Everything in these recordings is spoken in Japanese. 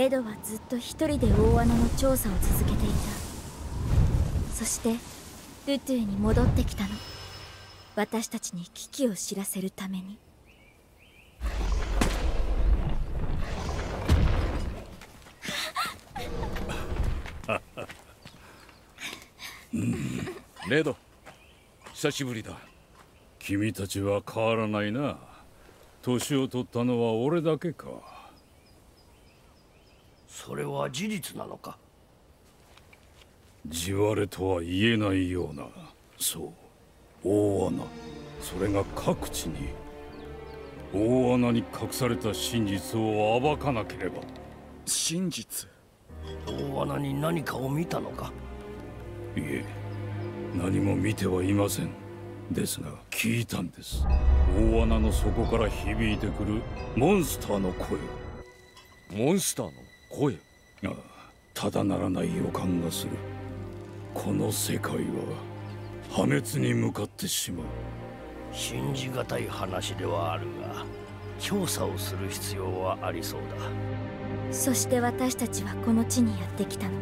レドはずっと一人で大穴の調査を続けていた。そしてルトゥに戻ってきたの。私たちに危機を知らせるために。レド久しぶりだ。君たちは変わらないな。年を取ったのは俺だけか。それは事実なのか？地割れとは言えないようなそう大穴。それが各地に大穴に隠された真実を暴かなければ。真実？大穴に何かを見たのか？いえ何も見てはいません。ですが聞いたんです。大穴の底から響いてくるモンスターの声モンスターの声。ああただならない予感がする。この世界は破滅に向かってしまう。信じがたい話ではあるが調査をする必要はありそうだ。そして私たちはこの地にやってきたの。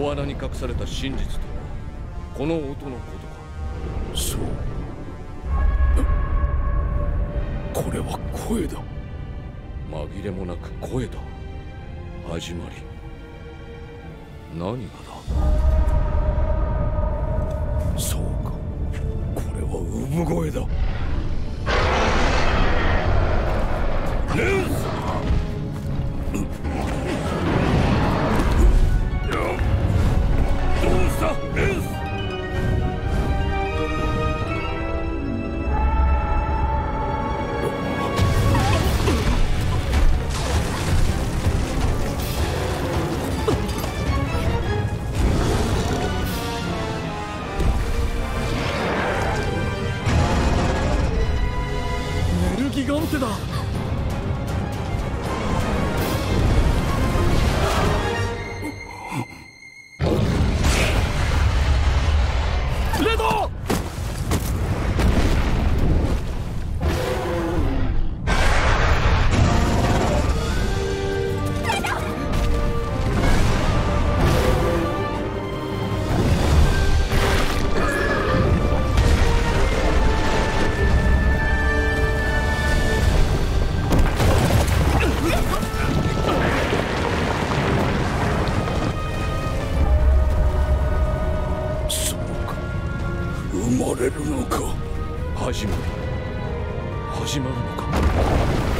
大穴に隠された真実とは？この音のことか。そう。これは声だ。紛れもなく声だ。始まり。何がだ？そうか。これは産声だ。レンス生まれるのか。始まる。始まるのか。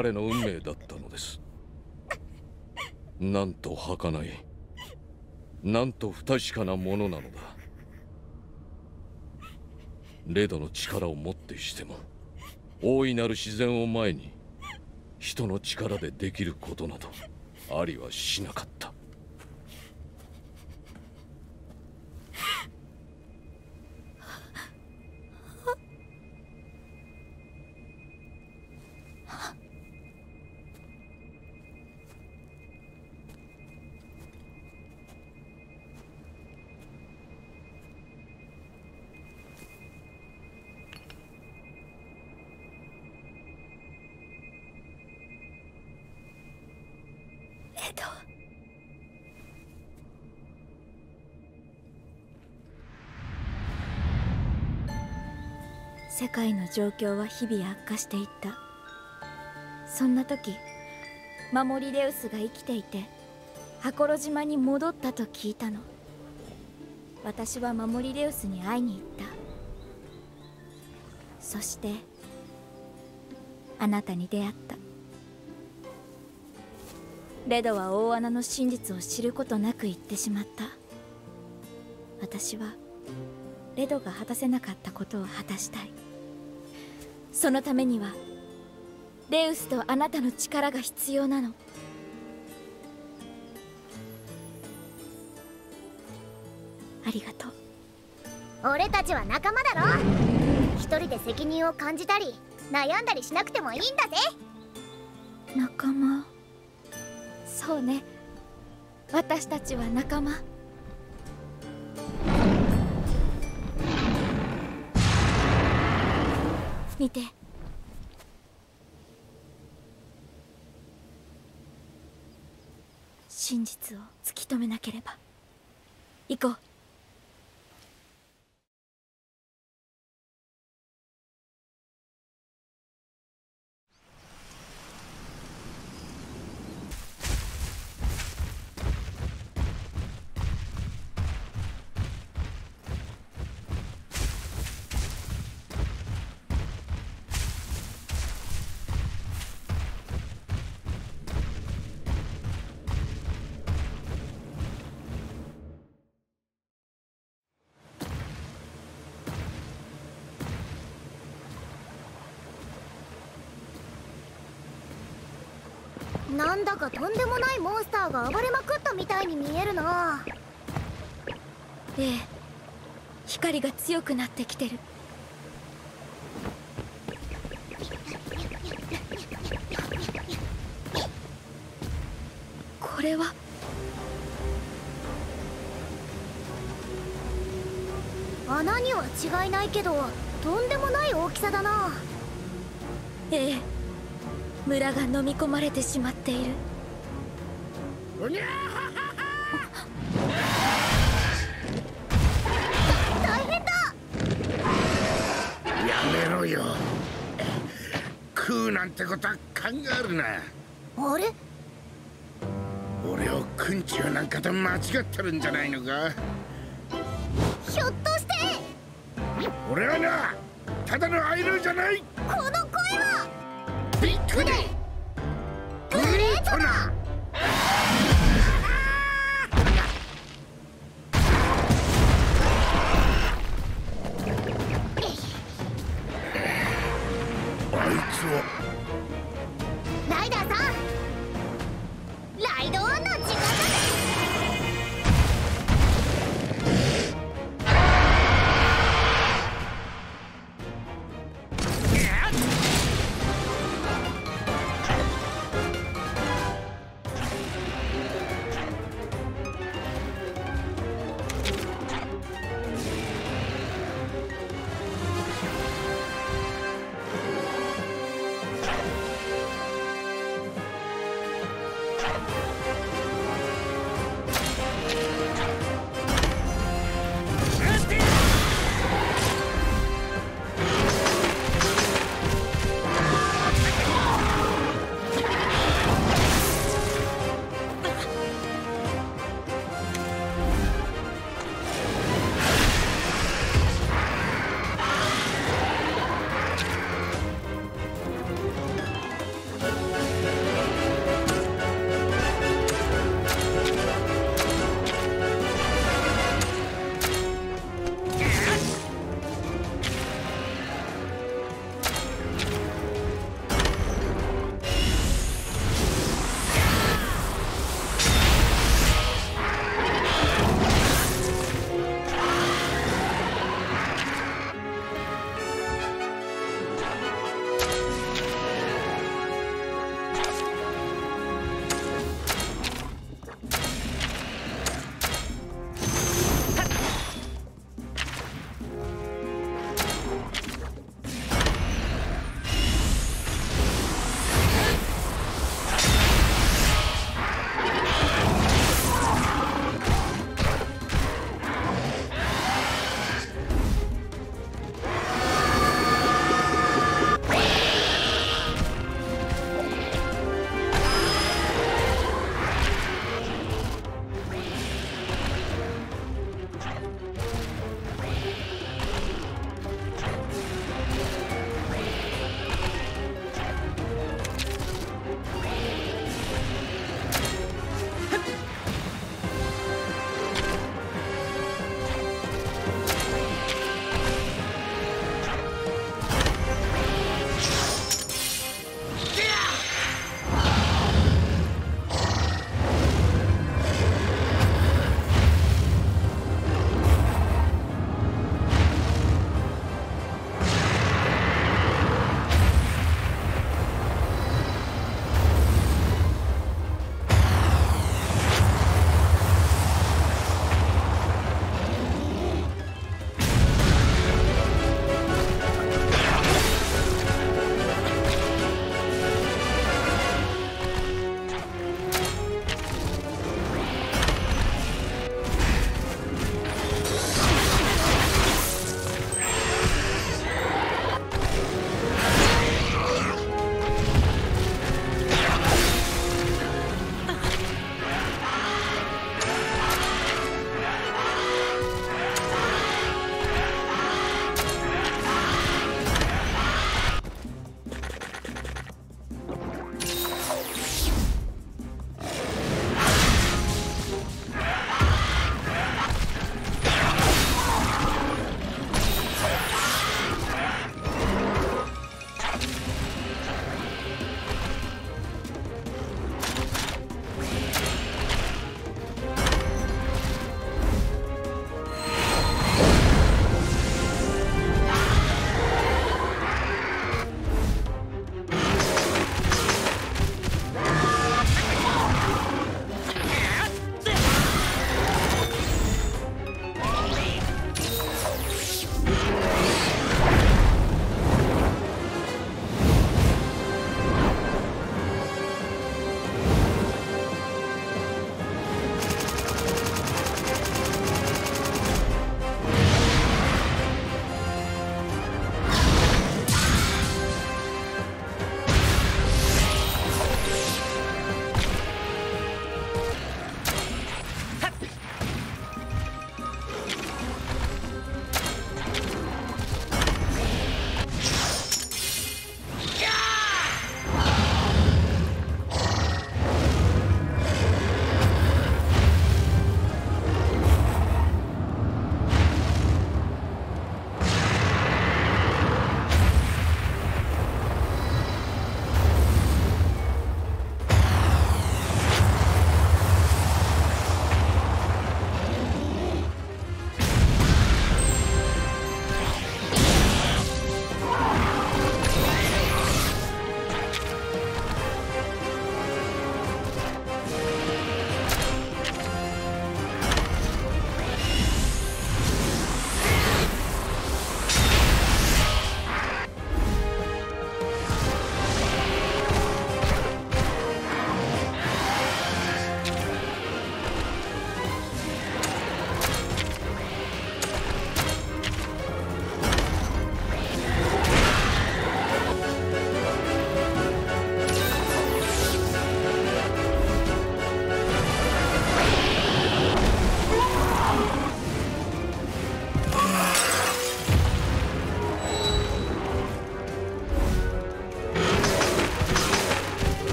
彼の運命だったのです。なんと儚い。なんと不確かなものなのだ。レドの力をもってしても大いなる自然を前に人の力でできることなどありはしなかった。レド世界の状況は日々悪化していった。そんな時守りレウスが生きていて箱呂島に戻ったと聞いたの。私は守りレウスに会いに行った。そしてあなたに出会った。レドは大穴の真実を知ることなく言ってしまった。私はレドが果たせなかったことを果たしたい。そのためにはレウスとあなたの力が必要なの。ありがとう。俺たちは仲間だろ。一人で責任を感じたり悩んだりしなくてもいいんだぜ。仲間？そうね。私たちは仲間。見て。真実を突き止めなければ。行こう。なんだかとんでもないモンスターが暴れまくったみたいに見えるな。ええ。光が強くなってきてる。これは？穴には違いないけどとんでもない大きさだな。ええ村が飲み込まれてしまっている。大変だ。やめろよ。食うなんてことは考えるな。あれ？俺を訓中なんかと間違ってるんじゃないのか？ひょっとして。俺はなただのアイドルじゃない。このビ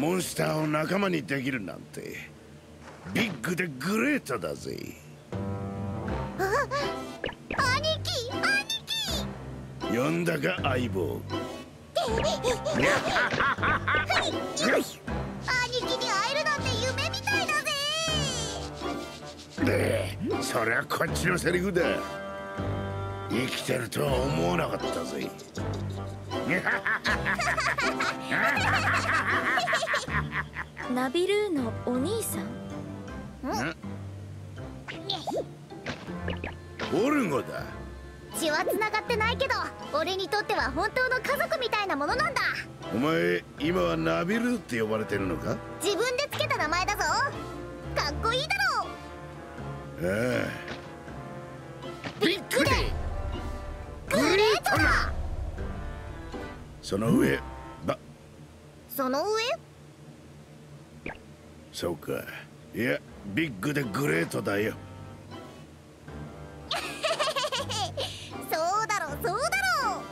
モンスターを仲間にできるなんてビッグでグレートだぜ。兄貴兄貴。呼んだか相棒。兄貴に会えるなんて夢みたいだぜでそりゃこっちのセリフだ生きてるとは思わなかったぜナビルーのお兄さん。オルゴだ。血は繋がってないけど俺にとっては本当の家族みたいなものなんだ。お前今はナビルって呼ばれてるのか？自分でつけた名前だぞ。かっこいいだろああビッグでグレートだ。その上ば。その上？そうか。いやビッグでグレートだよ。そうだろそうだろ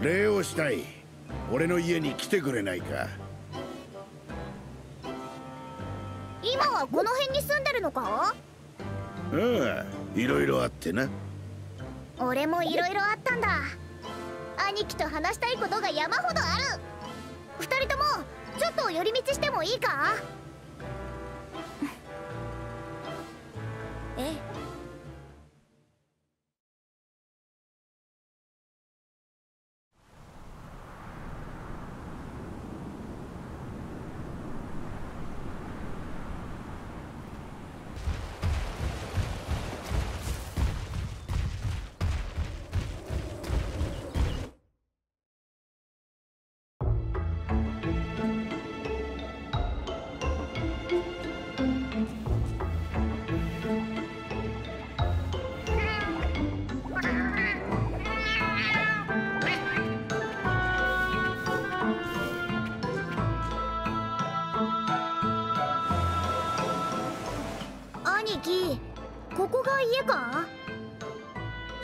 礼をしたい。俺の家に来てくれないか。今はこの辺に住んでるのか？ああいろいろあってな。俺もいろいろあったんだ。兄貴と話したいことが山ほどある。二人ともちょっと寄り道してもいいか？ええ。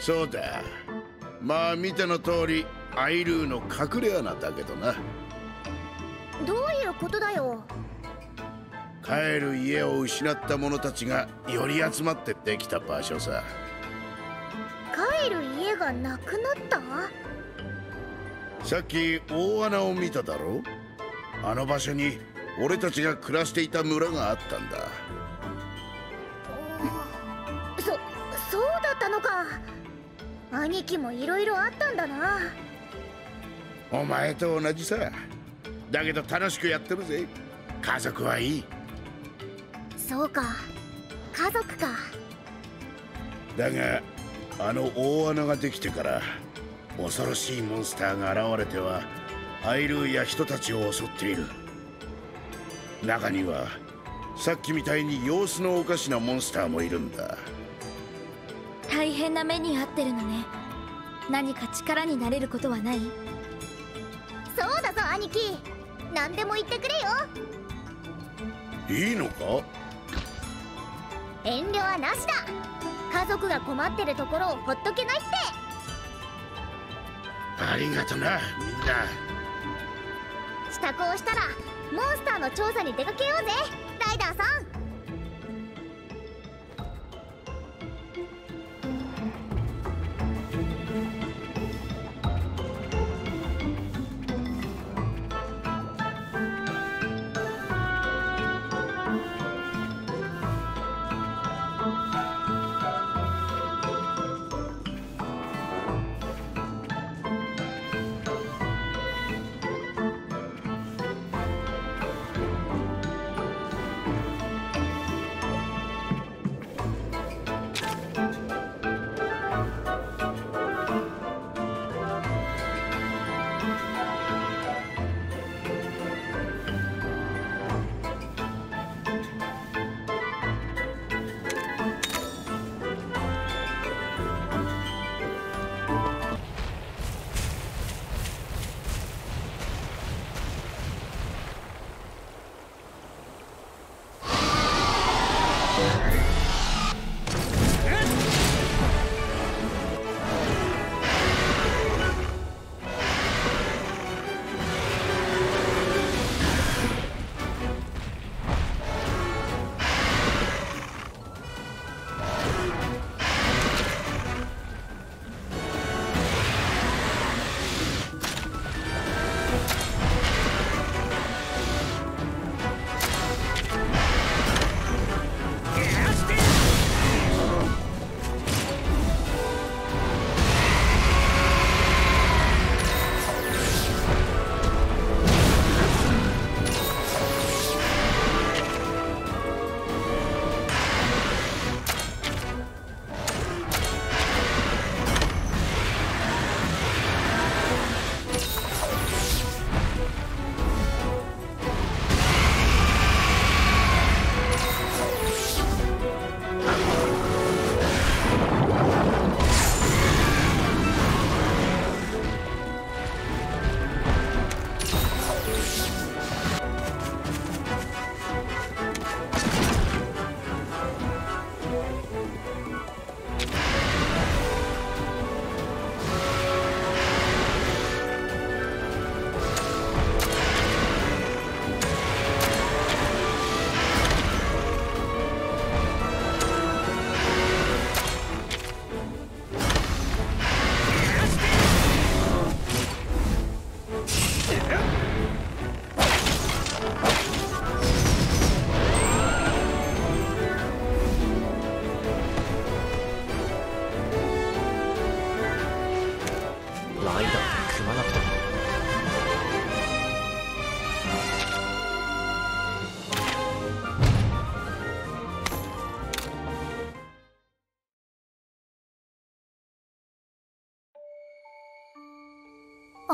そうだ。まあ見ての通りアイルーの隠れ穴だけどな。どういうことだよ？帰る家を失った者たちがより集まってできた場所さ。帰る家がなくなった？さっき大穴を見ただろ？あの場所に俺たちが暮らしていた村があったんだ兄貴もいろいろあったんだな。お前と同じさ。だけど楽しくやってるぜ。家族はいい。そうか。家族か。だがあの大穴ができてから恐ろしいモンスターが現れてはアイルーや人たちを襲っている。中にはさっきみたいに様子のおかしなモンスターもいるんだ大変な目に遭ってるのね。何か力になれることはない？そうだぞ兄貴。何でも言ってくれよ。いいのか？遠慮はなしだ。家族が困ってるところをほっとけないって。ありがとなみんな。支度をしたらモンスターの調査に出かけようぜライダーさん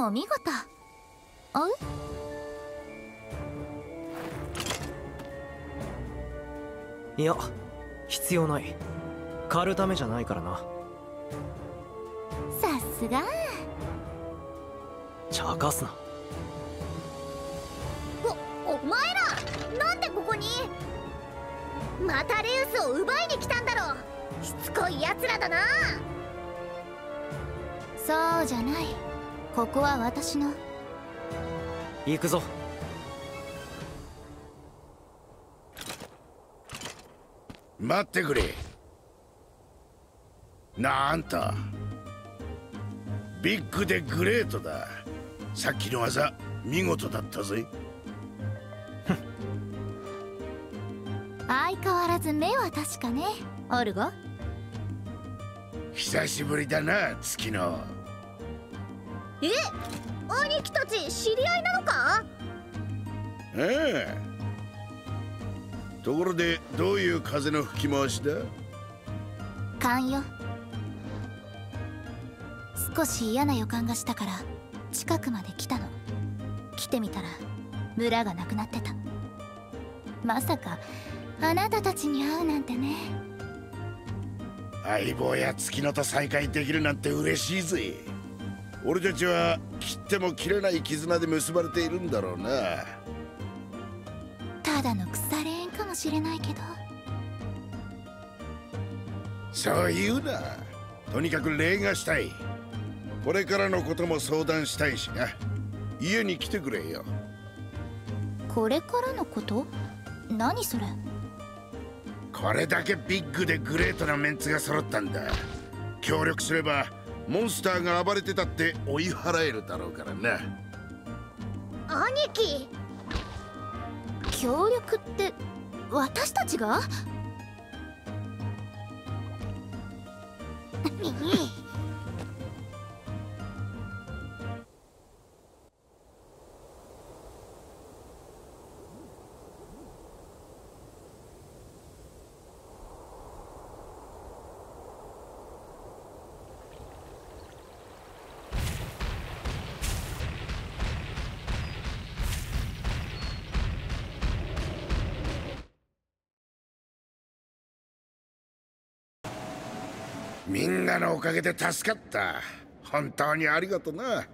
お見事。おう？いや必要ない。狩るためじゃないからな。さすが。茶化すな。おお前らなんでここに？またレウスを奪いに来たんだろしつこいやつらだな。そうじゃないここは私の。行くぞ。待ってくれ。なああんたビッグでグレートだ。さっきの技見事だったぜ。相変わらず目は確かね。オルゴ久しぶりだな月のえ兄貴たち知り合いなのか？ええ。ところでどういう風の吹き回しだ？勘よ。少し嫌な予感がしたから近くまで来たの。来てみたら村がなくなってた。まさかあなたたちに会うなんてね。相棒や月野と再会できるなんて嬉しいぜ俺たちは切っても切れない絆で結ばれているんだろうな。ただの腐れ縁かもしれないけど。そう言うな。とにかく礼がしたい。これからのことも相談したいしな。家に来てくれよ。これからのこと？何それ？これだけビッグでグレートなメンツが揃ったんだ。協力すればモンスターが暴れてたって追い払えるだろうからな。兄貴。協力って私たちが？みんなのおかげで助かった。本当にありがとな。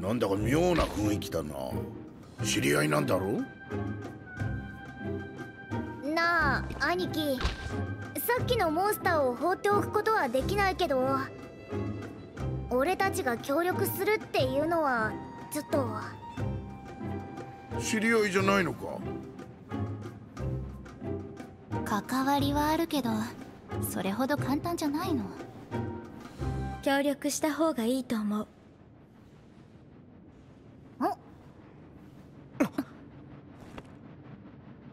なんだか妙な雰囲気だな。知り合いなんだろなあ兄貴。さっきのモンスターを放っておくことはできないけど。俺たちが協力するっていうのはちょっと。知り合いじゃないのか？関わりはあるけどそれほど簡単じゃないの。協力した方がいいと思う。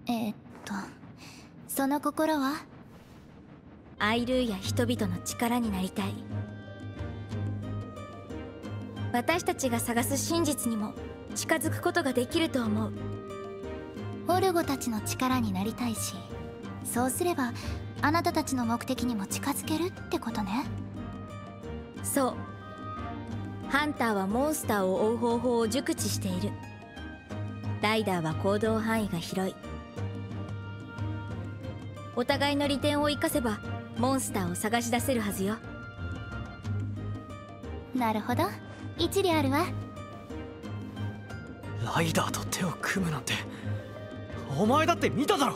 えーっとその心は？アイルーや人々の力になりたい。私たちが探す真実にも近づくことができると思う。オルゴたちの力になりたいしそうすればあなたたちの目的にも近づけるってことね。そう。ハンターはモンスターを追う方法を熟知している。ライダーは行動範囲が広い。お互いの利点を生かせばモンスターを探し出せるはずよ。なるほど。一理あるわ。ライダーと手を組むなんてお前だって見ただろ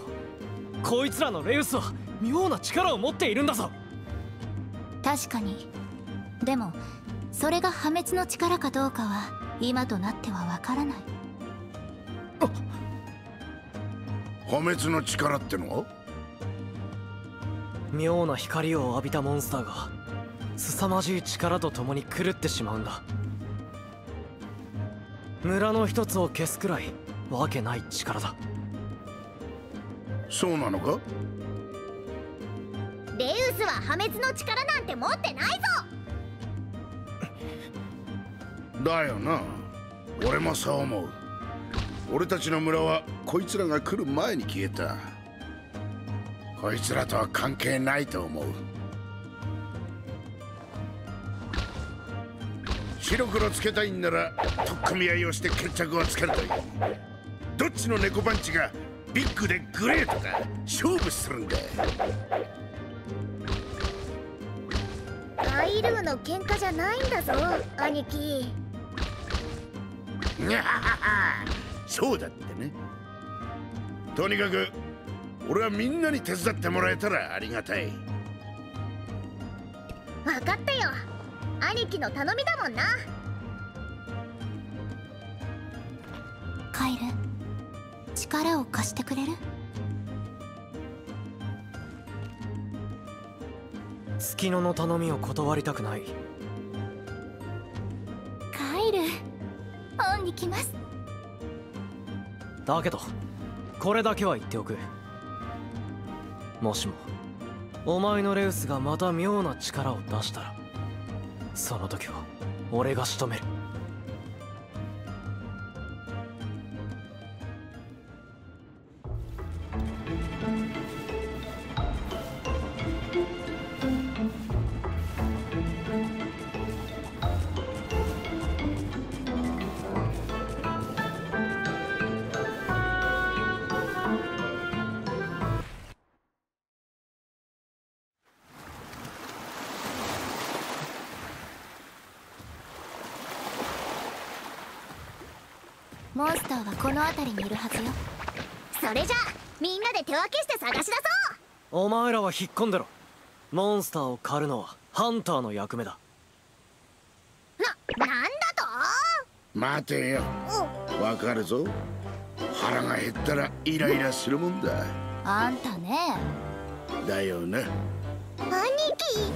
こいつらのレウスは妙な力を持っているんだぞ。確かに。でもそれが破滅の力かどうかは今となってはわからない。破滅の力っての？は妙な光を浴びたモンスターが凄まじい力と共に狂ってしまうんだ。村の一つを消すくらいわけない力だそうなのか？レウスは破滅の力なんて持ってないぞ！だよな。俺もそう思う。俺たちの村はこいつらが来る前に消えた。こいつらとは関係ないと思う。白黒つけたいんなら取っ組み合いをして決着をつけるといい。どっちの猫パンチがビッグでグレートか勝負するんだ。アイルーの喧嘩じゃないんだぞ兄貴。にゃははそうだってね。とにかく俺はみんなに手伝ってもらえたらありがたい。分かったよ。兄貴の頼みだもんな。カイル力を貸してくれる？月野の頼みを断りたくない。カイル恩に来ます。だけどこれだけは言っておく。もしもお前のレウスがまた妙な力を出したらその時は俺が仕留める辺りにいるはずよ。それじゃあみんなで手分けして探し出そう。お前らは引っ込んでろ。モンスターを狩るのはハンターの役目だ。な、なんだと？待てよ。わかるぞ。腹が減ったらイライラするもんだ。あんたね。だよな。兄貴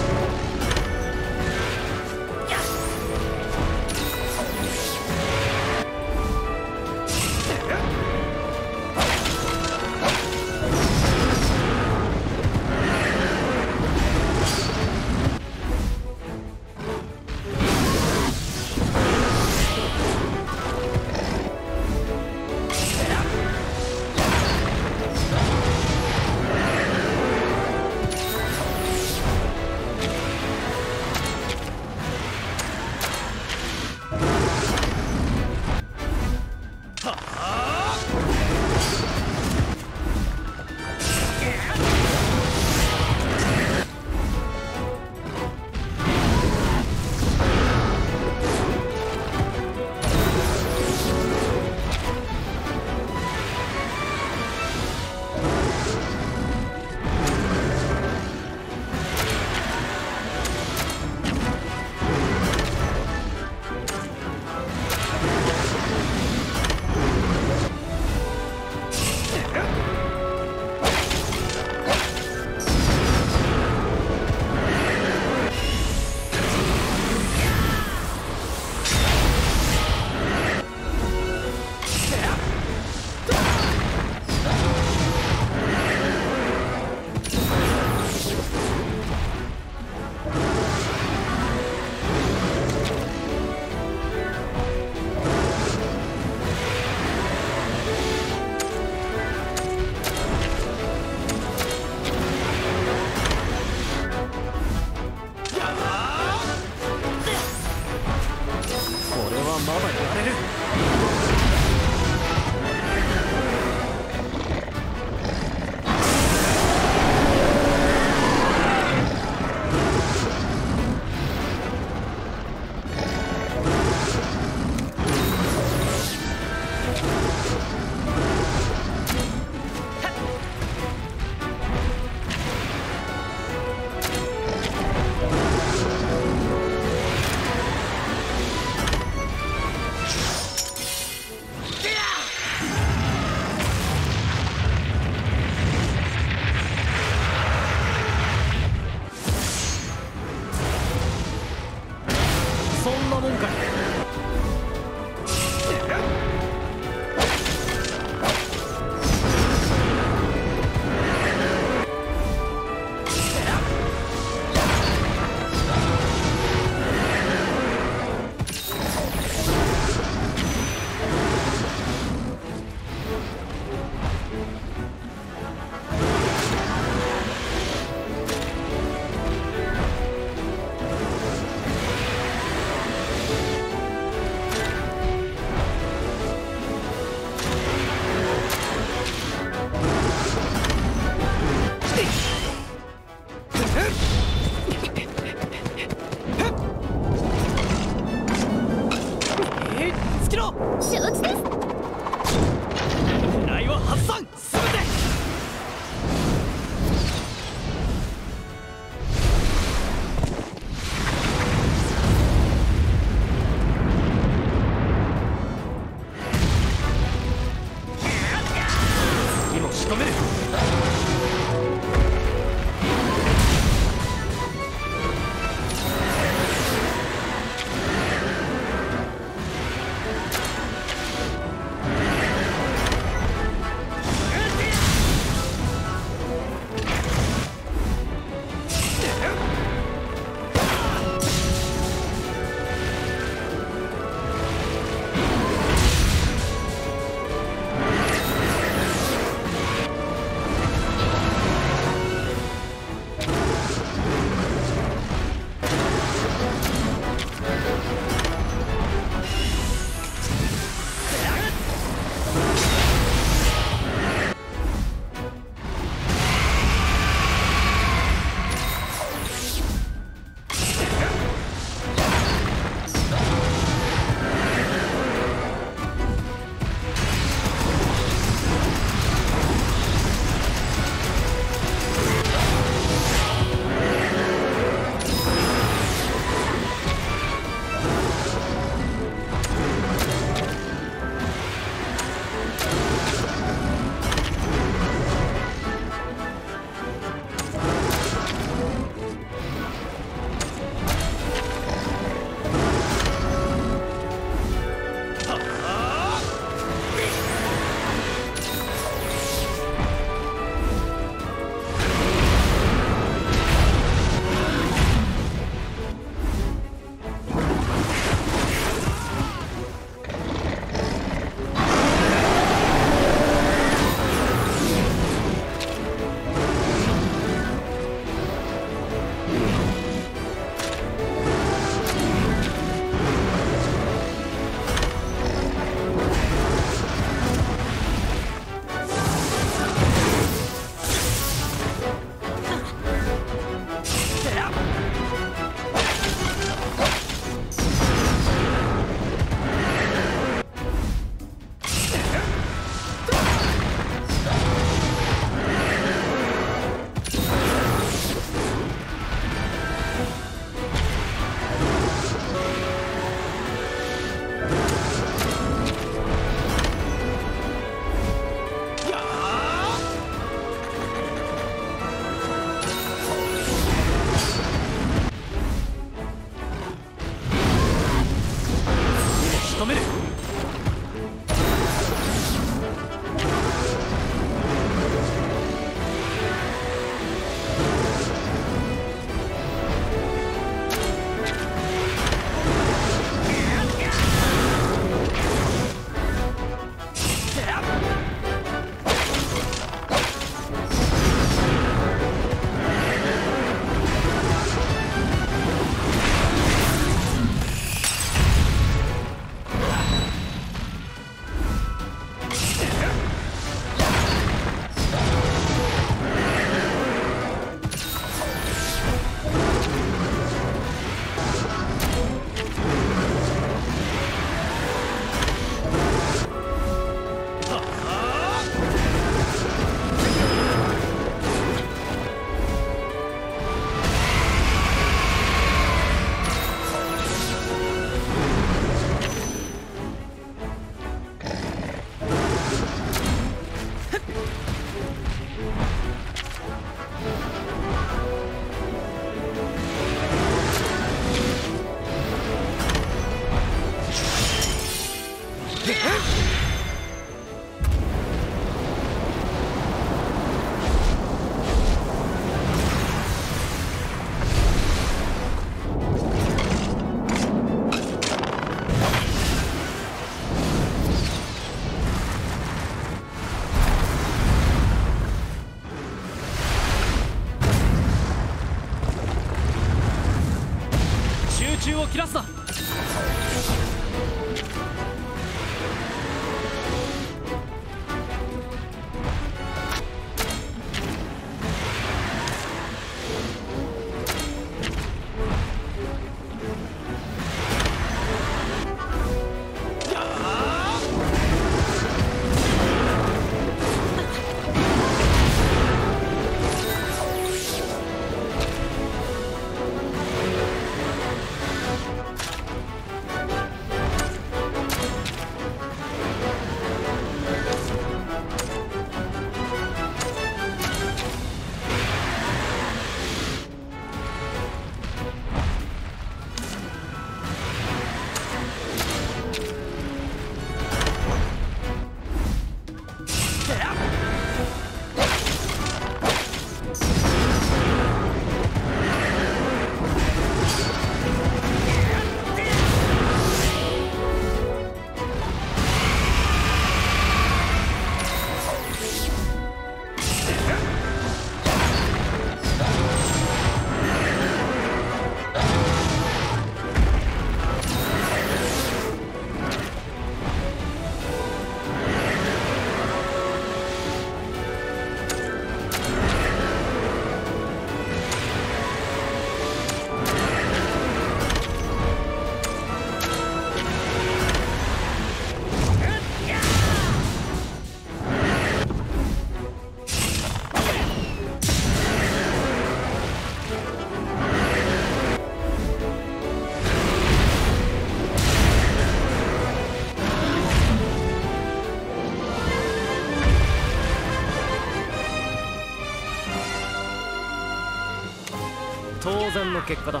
の結果だ。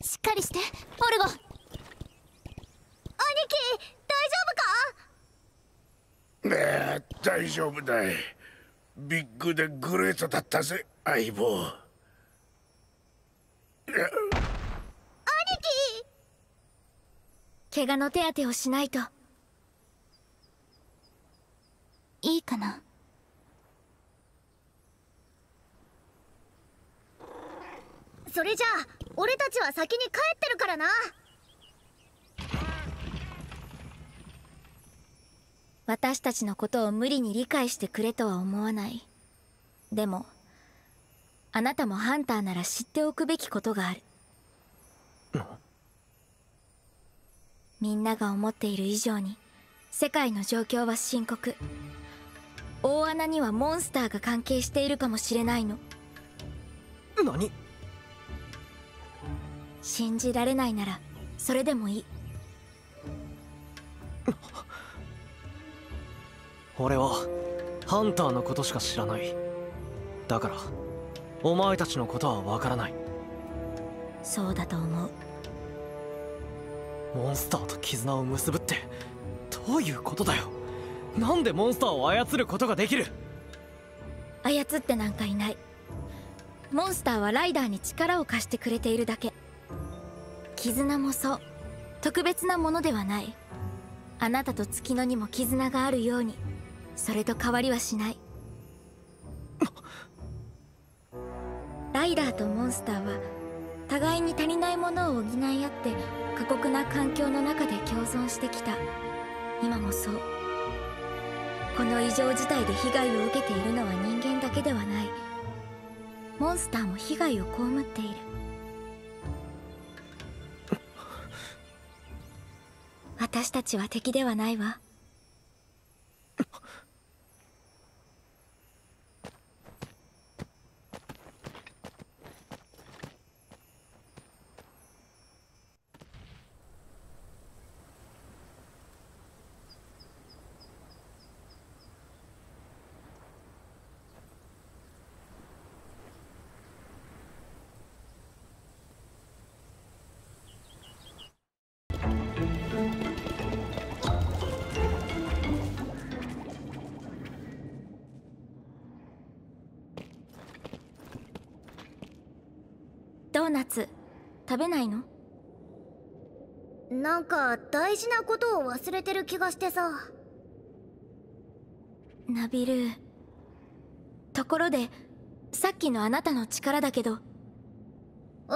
しっかりしてオルゴ。兄貴ねえ大丈夫だいビッグでグレートだったぜ相棒。兄貴！怪我の手当てをしないと。いいかな？それじゃあ俺たちは先に帰ってるからな。私たちのことを無理に理解してくれとは思わない。でもあなたもハンターなら知っておくべきことがある。みんなが思っている以上に世界の状況は深刻。大穴にはモンスターが関係しているかもしれないの。何？信じられないならそれでもいい俺はハンターのことしか知らない。だからお前たちのことはわからない。そうだと思う。モンスターと絆を結ぶってどういうことだよ。なんでモンスターを操ることができる。操ってなんかいない。モンスターはライダーに力を貸してくれているだけ。絆もそう。特別なものではない。あなたと月野にも絆があるようにそれと変わりはしない。ライダーとモンスターは互いに足りないものを補い合って過酷な環境の中で共存してきた。今もそう。この異常事態で被害を受けているのは人間だけではない。モンスターも被害を被っている。私たちは敵ではないわ。食べないの？なんか大事なことを忘れてる気がしてさ。ナビルところでさっきのあなたの力だけど。え？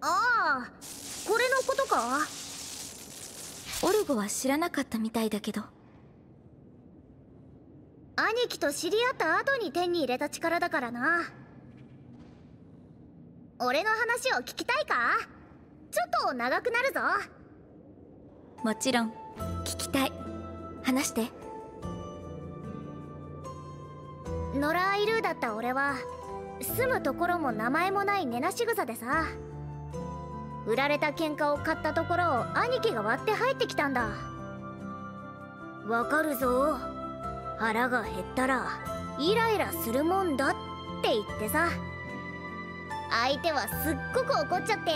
ああこれのことか？オルゴは知らなかったみたいだけど。兄貴と知り合った後に手に入れた力だからな俺の話を聞きたいか？ちょっと長くなるぞ。もちろん。聞きたい。話して。ノラ・アイルーだった俺は住むところも名前もない根なし草でさ。売られた喧嘩を買ったところを兄貴が割って入ってきたんだ。わかるぞ。腹が減ったらイライラするもんだって言ってさ相手はすっごく怒っちゃって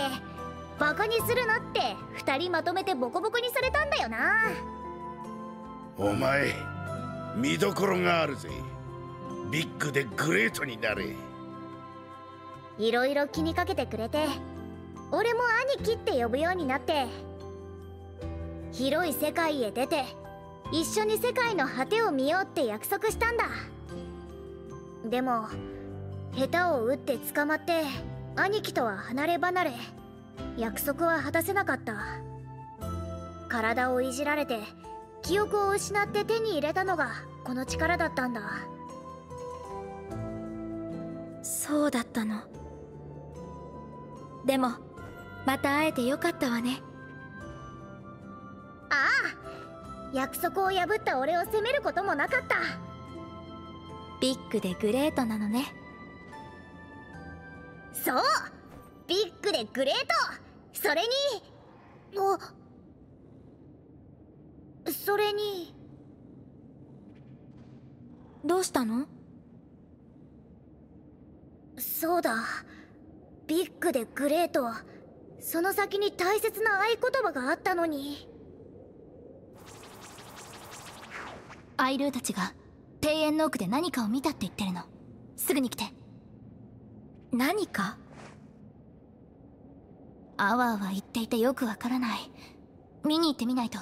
バカにするなって2人まとめてボコボコにされたんだよな。お前見どころがあるぜ。ビッグでグレートになれ。いろいろ気にかけてくれて俺も兄貴って呼ぶようになって広い世界へ出て一緒に世界の果てを見ようって約束したんだ。でも下手を打って捕まって兄貴とは離れ離れ約束は果たせなかった。体をいじられて記憶を失って手に入れたのがこの力だったんだ。そうだったの。でもまた会えてよかったわね。ああ約束を破った俺を責めることもなかった。ビッグでグレートなのねそう。ビッグでグレート。それにおそれにどうしたの？そうだ。ビッグでグレートその先に大切な合言葉があったのに。アイルーたちが庭園の奥で何かを見たって言ってるの。すぐに来て何か？あわあわ言っていてよくわからない。見に行ってみないと。